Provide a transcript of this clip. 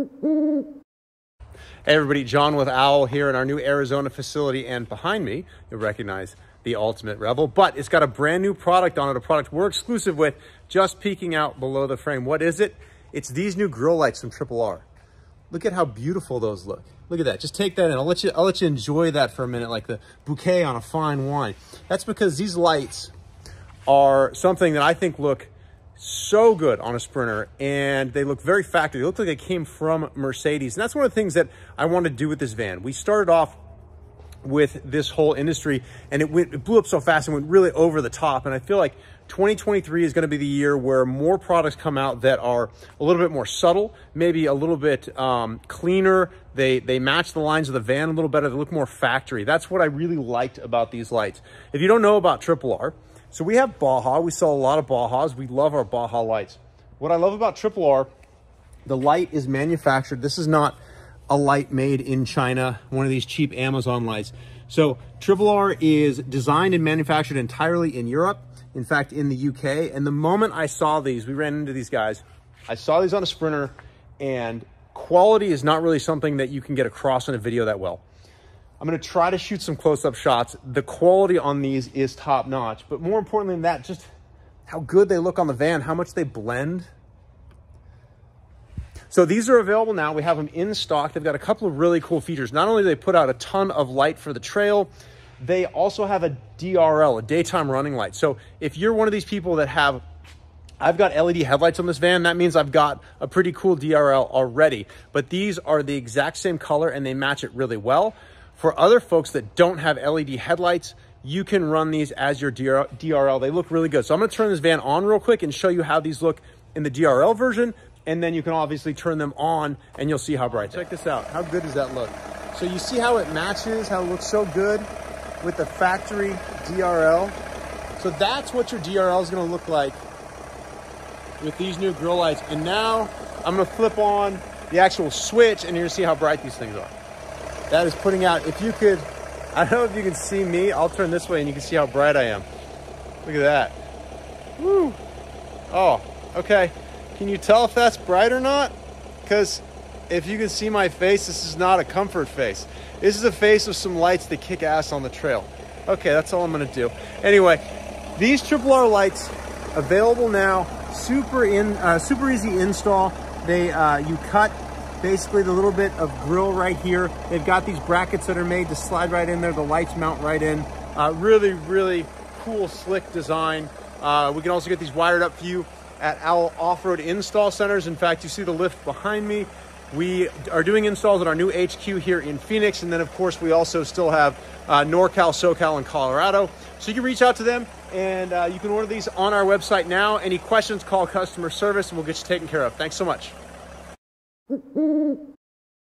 Hey everybody, John with Owl here in our new Arizona facility and behind me, you'll recognize the Ultimate Revel, but it's got a brand new product on it, a product we're exclusive with, just peeking out below the frame. What is it? It's these new grill lights from Triple R. Look at how beautiful those look. Look at that, just take that in. I'll let you, I'll let you enjoy that for a minute, like the bouquet on a fine wine. That's because these lights are something that I think look so good on a Sprinter and they look very factory. They look like they came from Mercedes. And that's one of the things that I want to do with this van. We started off with this whole industry and it went it blew up so fast and went really over the top and I feel like 2023 is going to be the year where more products come out that are a little bit more subtle maybe a little bit um, cleaner they they match the lines of the van a little better they look more factory that's what I really liked about these lights if you don't know about Triple R so we have Baja. We sell a lot of Bajas. We love our Baja lights. What I love about Triple R, the light is manufactured. This is not a light made in China, one of these cheap Amazon lights. So Triple R is designed and manufactured entirely in Europe. In fact, in the UK. And the moment I saw these, we ran into these guys. I saw these on a Sprinter and quality is not really something that you can get across in a video that well. I'm gonna try to shoot some close-up shots. The quality on these is top notch, but more importantly than that, just how good they look on the van, how much they blend. So these are available now. We have them in stock. They've got a couple of really cool features. Not only do they put out a ton of light for the trail, they also have a DRL, a daytime running light. So if you're one of these people that have I've got LED headlights on this van. That means I've got a pretty cool DRL already, but these are the exact same color and they match it really well. For other folks that don't have LED headlights, you can run these as your DRL. They look really good. So I'm gonna turn this van on real quick and show you how these look in the DRL version. And then you can obviously turn them on and you'll see how bright. Check this out. How good does that look? So you see how it matches, how it looks so good with the factory DRL. So that's what your DRL is gonna look like with these new grill lights. And now I'm gonna flip on the actual switch and you're gonna see how bright these things are that is putting out, if you could, I don't know if you can see me, I'll turn this way and you can see how bright I am. Look at that. Woo. Oh, okay. Can you tell if that's bright or not? Because if you can see my face, this is not a comfort face. This is a face with some lights that kick ass on the trail. Okay, that's all I'm gonna do. Anyway, these Triple R lights available now, super in, uh, super easy install. They, uh, you cut basically the little bit of grill right here. They've got these brackets that are made to slide right in there. The lights mount right in. Uh, really, really cool, slick design. Uh, we can also get these wired up for you at Owl Off-Road Install Centers. In fact, you see the lift behind me. We are doing installs at our new HQ here in Phoenix. And then, of course, we also still have uh, NorCal, SoCal, and Colorado. So you can reach out to them and uh, you can order these on our website now. Any questions, call customer service and we'll get you taken care of. Thanks so much. Mm-hmm.